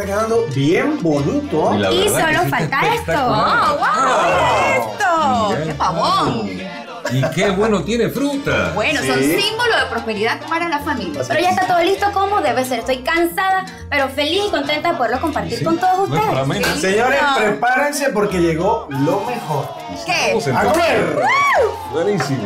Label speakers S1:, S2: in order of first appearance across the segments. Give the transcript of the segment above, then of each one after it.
S1: está quedando bien bonito.
S2: la
S3: Y solo falta esto. ¡Oh, wow!
S2: Mira.
S3: ¡Qué pavón!
S2: Y qué bueno tiene fruta.
S3: Bueno, son
S1: Sí.
S3: símbolo de prosperidad para la familia.
S4: Pero ya está todo listo como debe ser. Estoy cansada, pero feliz y contenta de poderlo compartir
S2: Sí,
S4: con todos
S2: no
S4: ustedes.
S1: Señores,
S3: No.
S1: prepárense porque llegó lo mejor.
S3: ¿Qué?
S1: A comer.
S2: Buenísimo.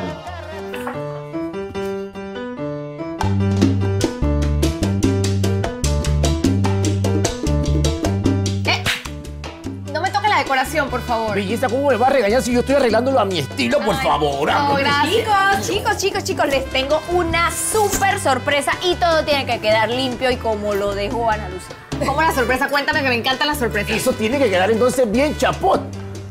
S3: Decoración, por favor.
S5: Belleza, ¿cómo me va a regañar si yo estoy arreglándolo a mi estilo, por favor?
S3: No,
S5: Ándale.
S3: gracias.
S6: Chicos, chicos, chicos, chicos, les tengo una súper sorpresa y todo tiene que quedar limpio y como lo dejó Ana Lucía.
S3: ¿Cómo la sorpresa? Cuéntame que me encantan las sorpresas.
S5: Eso tiene que quedar entonces bien chapot.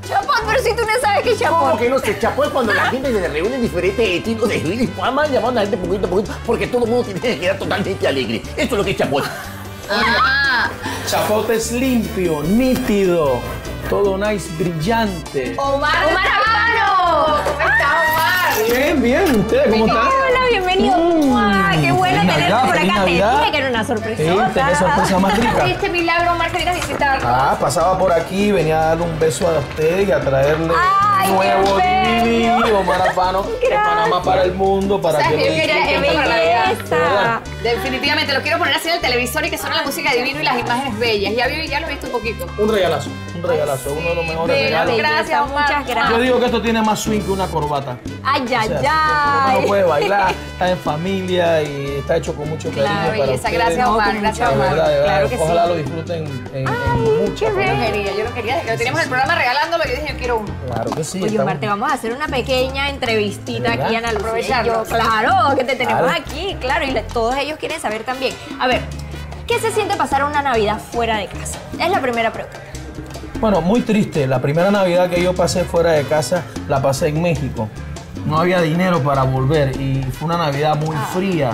S6: Chapón, pero si tú no sabes qué es
S5: ¿Cómo que no se chapó es cuando la gente se reúne en diferentes estilos de vida y llamando a la gente poquito a poquito porque todo el mundo tiene que quedar totalmente alegre. Eso es lo que es chapot.
S3: Ah,
S7: Chapote es limpio, nítido, todo nice, brillante.
S3: Omar, Omar Alfano. ¿Cómo está Omar?
S7: Bien, bien. ¿Ustedes cómo están?
S6: Hola, bienvenido.
S7: Mm.
S6: ¡Qué bueno
S7: feliz
S6: tenerte
S7: Navidad,
S6: por acá! Te
S7: Navidad.
S6: dije que era una sorpresa.
S7: Sí, tenés sorpresa más rica.
S3: Este milagro, Omar, que vienes a visitarnos.
S7: Ah, pasaba por aquí, venía a darle un beso a ustedes y a traerle
S6: Ay,
S7: un nuevo. DVD, Omar Alfano, de Panamá para el mundo, para
S3: ¿Sabes
S7: que
S3: que
S7: lo
S6: belleza!
S3: Definitivamente, lo quiero poner así en el televisor y que suene la música divino y las imágenes bellas. Ya, vi- ya lo he visto un poquito.
S7: Un regalazo, un regalazo, uno de los mejores regalos.
S3: Gracias, Omar.
S6: Muchas gracias.
S7: Yo digo que esto tiene más swing que una corbata.
S6: ¡Ay,
S7: O
S6: ay,
S7: sea,
S6: ay!
S7: Uno puede bailar, está en familia y está hecho con mucho cariño
S3: Claro,
S7: para
S3: belleza. Gracias, Omar. Gracias,
S7: De
S3: Omar.
S7: verdad, de verdad.
S6: Claro que
S7: Ojalá
S6: sí.
S7: lo disfruten en, en mucha
S3: Yo lo
S7: familia.
S3: quería, yo lo quería. Desde que lo teníamos en el programa regalándolo, yo dije, yo quiero uno.
S7: Claro que sí.
S6: Oye,
S7: estamos-
S6: Omar, te vamos a hacer una pequeña entrevistita aquí, Ana Lucía. yo. Claro, que te tenemos
S7: Claro.
S6: aquí, claro, y le- todos ellos quieren saber también. A ver, ¿qué se siente pasar una Navidad fuera de casa? Es la primera pregunta.
S7: Bueno, muy triste. La primera Navidad que yo pasé fuera de casa la pasé en México. No había dinero para volver y fue una Navidad muy
S6: Ah.
S7: fría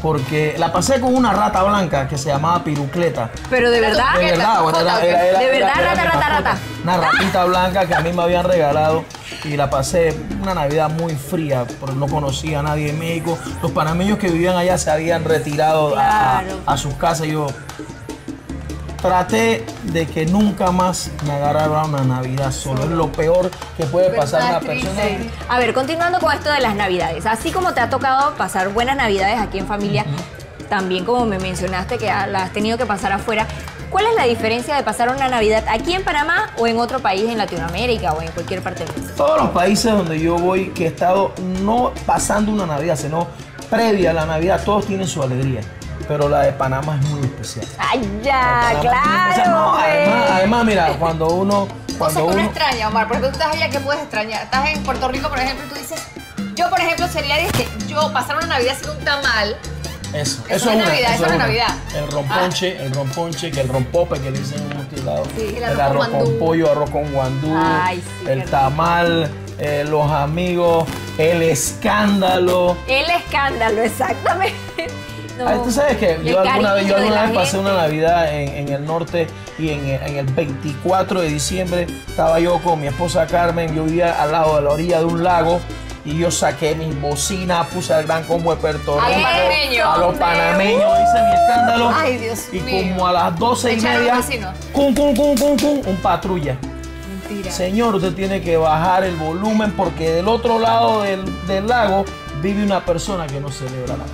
S7: porque la pasé con una rata blanca que se llamaba Pirucleta.
S6: Pero de verdad,
S7: De verdad, bueno, era, era- era-
S6: ¿De verdad, rata, rata, rata?
S7: Una ratita blanca que a mí me habían regalado y la pasé una Navidad muy fría, porque no conocía a nadie en México. Los panameños que vivían allá se habían retirado a- a- sus casas. y Yo traté de que nunca más me agarrara una Navidad solo. Es lo peor que puede pasar a una persona.
S3: triste.
S6: A ver, continuando con esto de las navidades. Así como te ha tocado pasar buenas navidades aquí en familia, también como me mencionaste que ah, la has tenido que pasar afuera, ¿cuál es la diferencia de pasar una navidad aquí en Panamá o en otro país en Latinoamérica o en cualquier parte del mundo?
S7: Todos los países donde yo voy, que he estado no pasando una Navidad, sino previa a la Navidad, todos tienen su alegría. Pero la de Panamá es muy especial.
S6: ¡Ay, ya!
S7: es.
S6: ¡Claro!
S7: No, además, además, mira, cuando uno.
S3: Cosas
S7: Cuando
S3: que uno extraña, Omar. Porque tú estás allá, ¿qué puedes extrañar? Estás en Puerto Rico, por ejemplo, y tú dices, yo, por ejemplo, sería de que yo pasar una Navidad sin un tamal.
S7: Eso,
S3: Eso es
S7: una,
S3: Navidad, eso es
S7: una.
S3: Navidad.
S7: El romponche, el romponche, que el rompope que le dicen en muchos lados.
S3: Sí, el
S7: el
S3: arroz
S7: arroz
S3: con
S7: con pollo, arroz con guandú,
S6: Ay, sí,
S7: el tamal, eh, los amigos, el escándalo.
S6: El escándalo, exactamente. No.
S7: Ay, tú sabes que
S6: El
S7: yo alguna vez, yo alguna vez pasé
S6: gente.
S7: una Navidad en, en el norte y en, en el 24 de diciembre estaba yo con mi esposa Carmen, yo vivía al lado de la orilla de un lago y yo saqué mis bocinas, puse al gran combo de Puerto
S3: A los
S7: Rico,
S3: panameños.
S7: a los panameños, hice mi escándalo
S3: Ay, Dios
S7: y
S3: mío.
S7: como a las 12 y media, cum, cum, cum, cum, cum, un patrulla.
S3: Mentira.
S7: Señor, usted tiene que bajar el volumen porque del otro lado del, del lago vive una persona que no celebra la.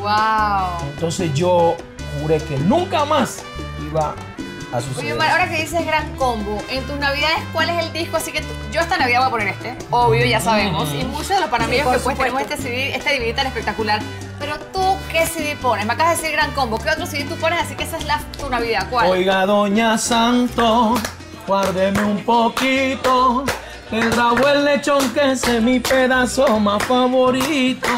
S3: Wow.
S7: Entonces yo juré que nunca más iba a
S3: Oye,
S7: suceder.
S3: Omar, ahora que dices gran combo, en tus navidades, ¿cuál es el disco? Así que yo esta navidad voy a poner este, obvio, ya sabemos. Y muchos de los panameños
S6: Sí,
S3: que pues tenemos este CD, este DVD tan espectacular. Pero tú, ¿qué CD pones? Me acabas de decir gran combo. ¿Qué otro CD tú pones? Así que esa es la, tu navidad. ¿Cuál?
S7: Oiga, doña Santo, guárdeme un poquito. El rabo, el lechón, que ese es mi pedazo más favorito.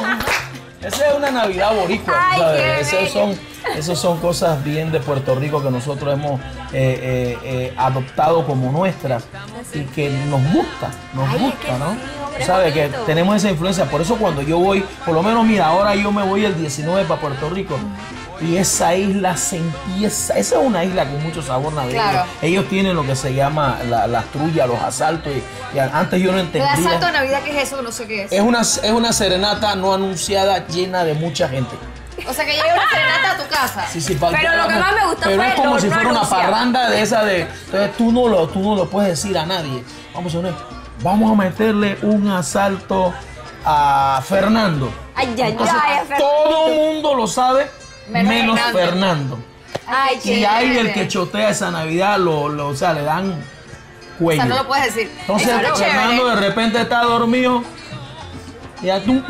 S7: Esa es una Navidad boricua,
S6: Ay,
S7: ¿sabes?
S6: qué
S7: Esas son, esas son cosas bien de Puerto Rico que nosotros hemos eh, eh, eh, adoptado como nuestras y que nos gusta, nos
S6: Ay, es
S7: gusta,
S6: que
S7: ¿no?
S6: sí, hombre,
S7: ¿Sabes? Que tenemos esa influencia. Por eso cuando yo voy, por lo menos mira, ahora yo me voy el 19 para Puerto Rico. Y esa isla se empieza, esa es una isla con mucho sabor navideño.
S3: Claro.
S7: Ellos tienen lo que se llama la- las trullas, los asaltos. Y, y antes yo no
S3: ¿El
S7: entendía.
S3: asalto de navidad qué es eso? No sé qué es.
S7: Es una, es una serenata no anunciada llena de mucha gente.
S3: O sea, que llegue una serenata a tu casa.
S7: Sí, sí, pa-
S6: Pero lo que más me gustó
S7: Pero
S6: fue
S7: es como si
S6: no
S7: fuera una parranda de esa de. Entonces tú no lo, tú no lo puedes decir a nadie. Vamos a poner, vamos a meterle un asalto a Fernando.
S6: Ay, ay,
S7: Entonces,
S6: ay, Fernando.
S7: todo el mundo lo sabe,
S3: Menos
S7: menos,
S3: Fernando.
S7: Fernando.
S6: Ay,
S3: qué
S7: Y ahí el que chotea esa Navidad, lo, lo- o sea, le dan
S3: O
S7: cuello.
S3: sea, no lo puedes decir.
S7: Entonces Fernando
S3: chévere.
S7: de repente está dormido. Y ya tum,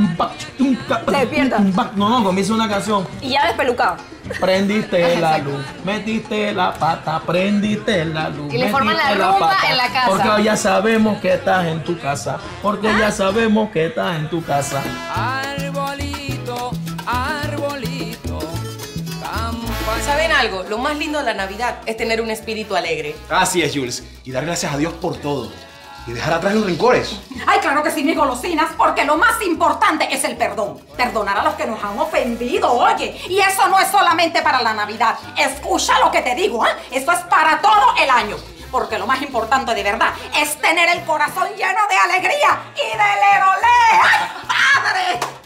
S6: Se despierta.
S7: tum. No, no, comienza una canción.
S6: Y ya despelucado.
S7: Prendiste la luz, metiste la pata, prendiste la luz.
S3: Y le forman la rumba en la casa.
S7: Porque ya sabemos que estás en tu casa. Porque ya sabemos que estás en tu casa.
S8: Arbolito,
S9: algo? Lo más lindo de la Navidad es tener un espíritu alegre.
S10: Así es, Jules. Y dar gracias a Dios por todo. Y dejar atrás los rencores.
S11: Ay, claro que sí, mis golosinas, porque lo más importante es el perdón. Perdonar a los que nos han ofendido, oye. Y eso no es solamente para la Navidad. Escucha lo que te digo, ¿ah? Eso es para todo el año. Porque lo más importante de verdad es tener el corazón lleno de alegría y de lerolé. ¡Ay, padre!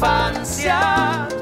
S12: Infancia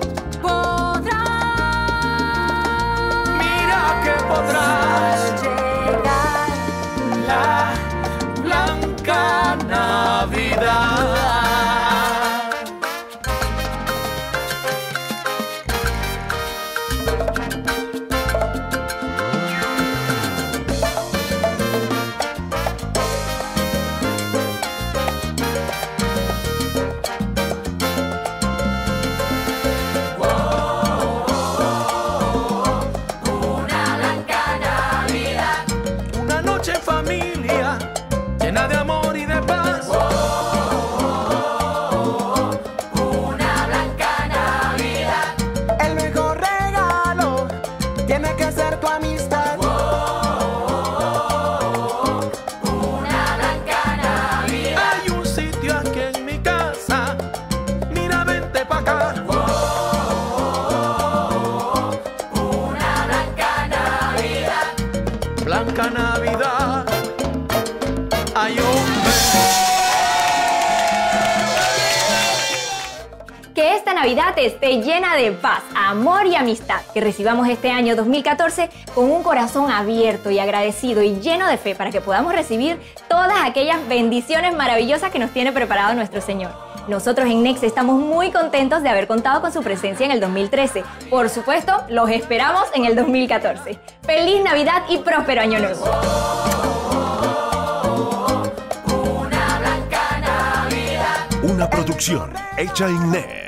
S6: Navidad esté llena de paz, amor y amistad. Que recibamos este año 2014 con un corazón abierto y agradecido y lleno de fe para que podamos recibir todas aquellas bendiciones maravillosas que nos tiene preparado nuestro Señor. Nosotros en Next estamos muy contentos de haber contado con su presencia en el 2013. Por supuesto, los esperamos en el 2014. Feliz Navidad y próspero año nuevo.
S12: Una blanca Navidad.
S13: Una producción hecha en NET.